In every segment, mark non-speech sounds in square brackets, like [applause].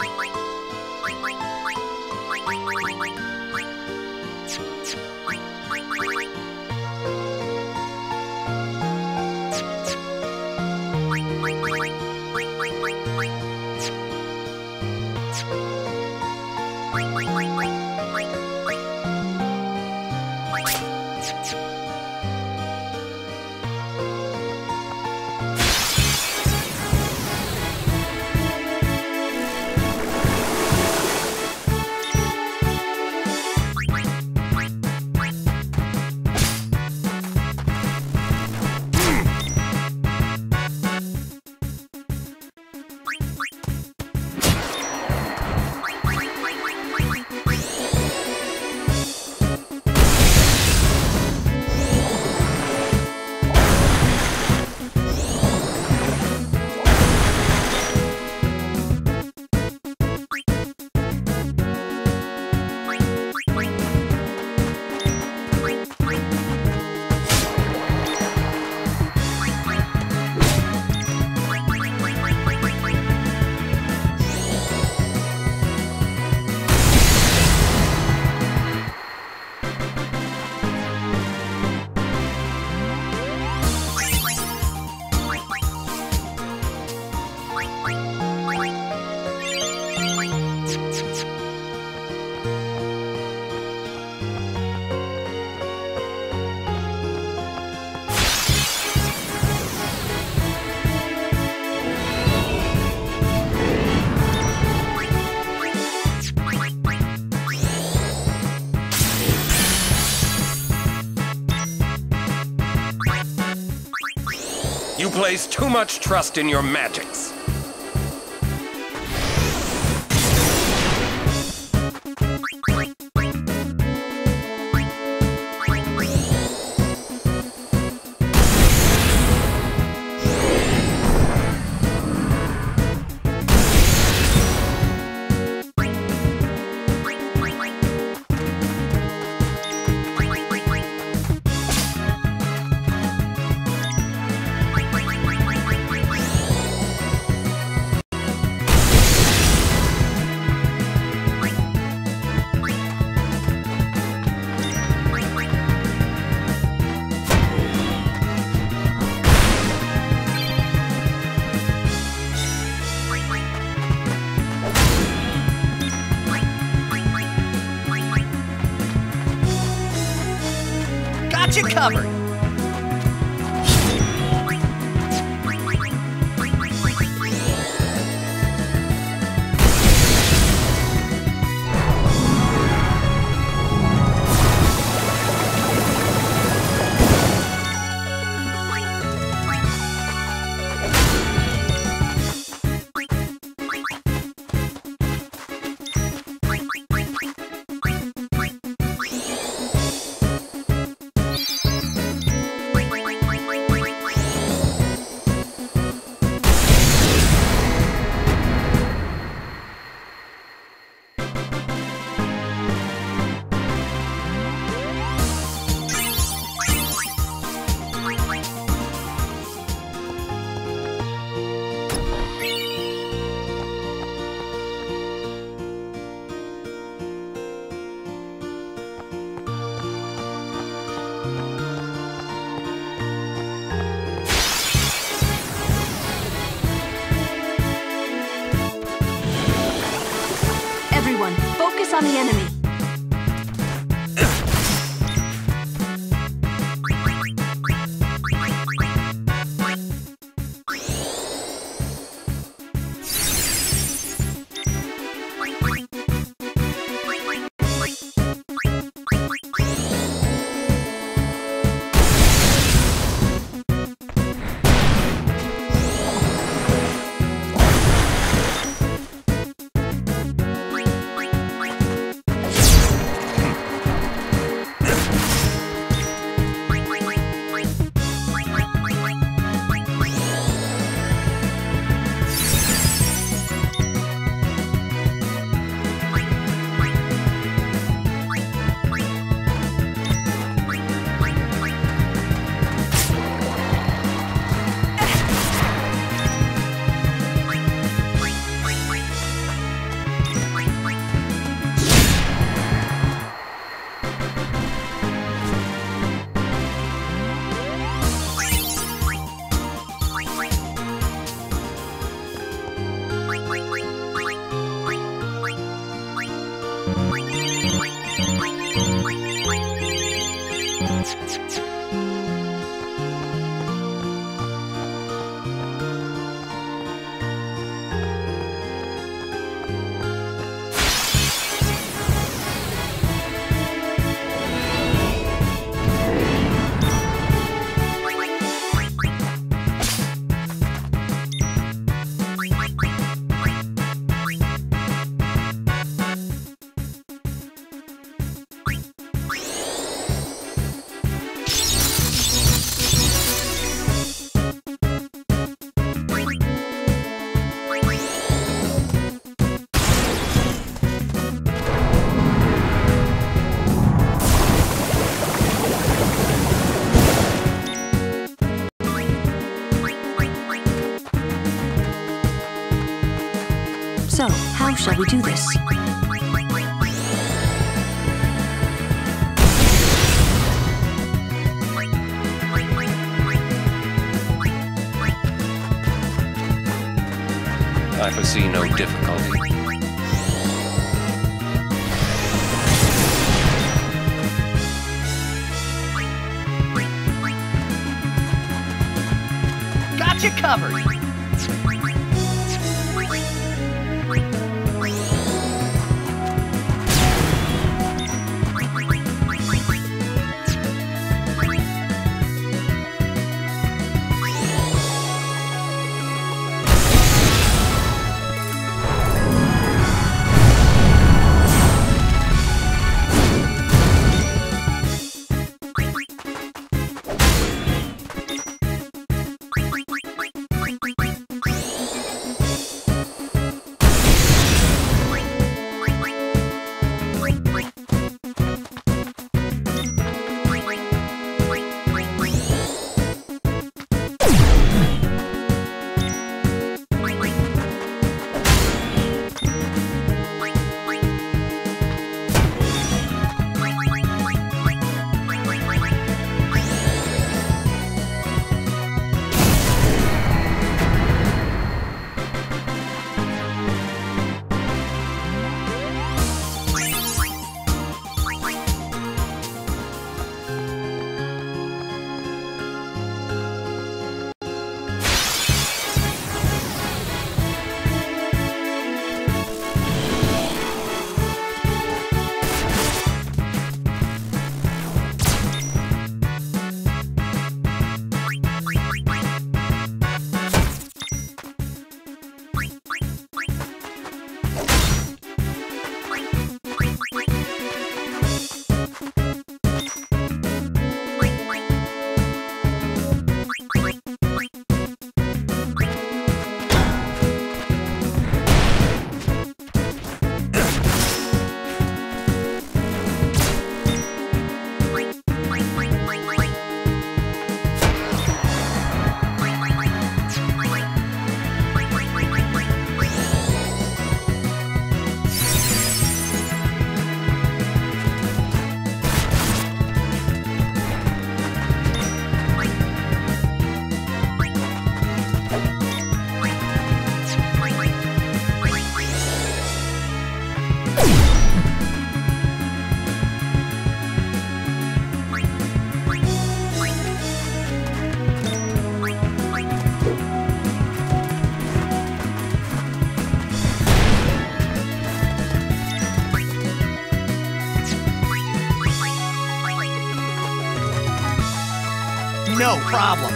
You place too much trust in your magics. Got you covered. Shall we do this? I foresee no difficulty. Got you covered. No problem.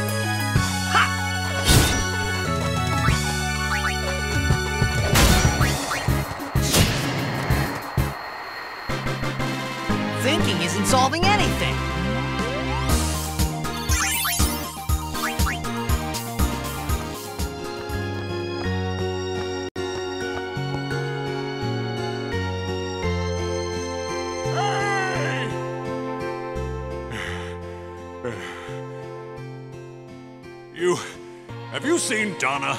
Thinking isn't solving anything. Have you seen Dona?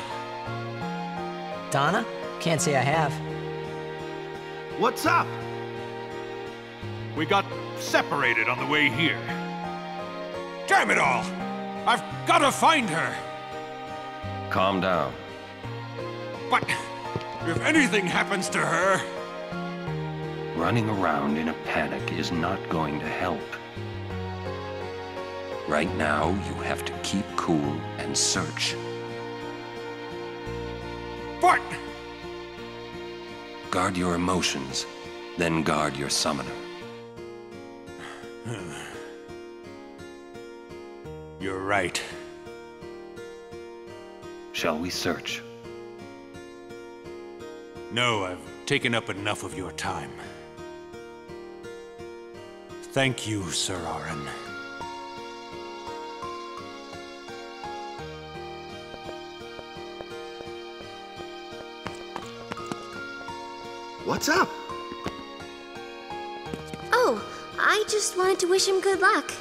Dona? Can't say I have. What's up? We got separated on the way here. Damn it all! I've gotta find her! Calm down. But if anything happens to her, Running around in a panic is not going to help. Right now, you have to keep cool and search. But Guard your emotions, then guard your summoner. [sighs] you're right. Shall we search? No, I've taken up enough of your time. Thank you, Sir Auron. What's up? Oh, I just wanted to wish him good luck.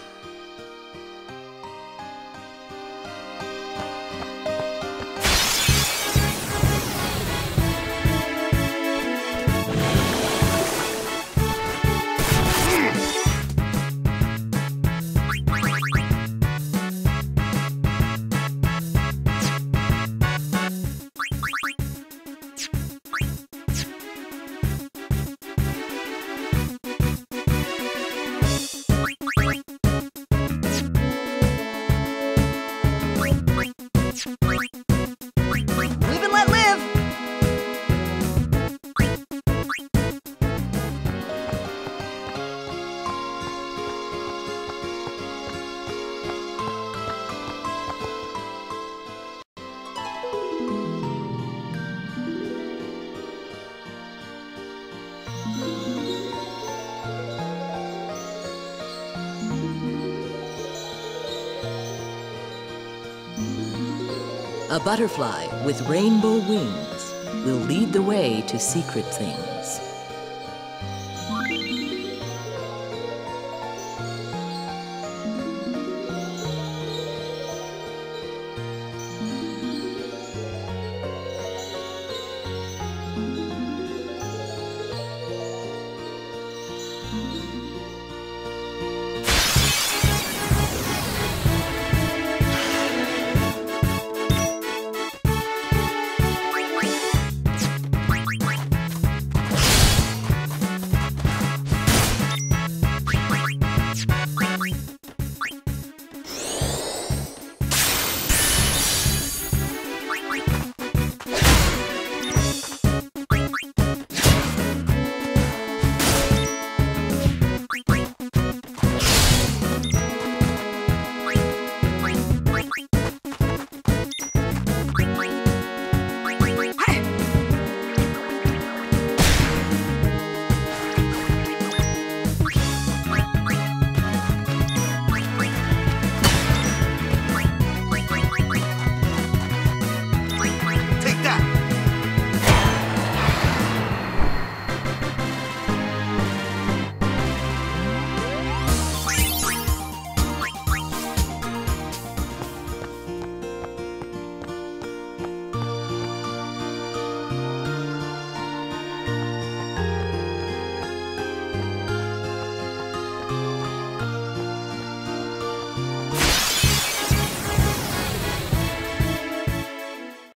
A butterfly with rainbow wings will lead the way to secret things.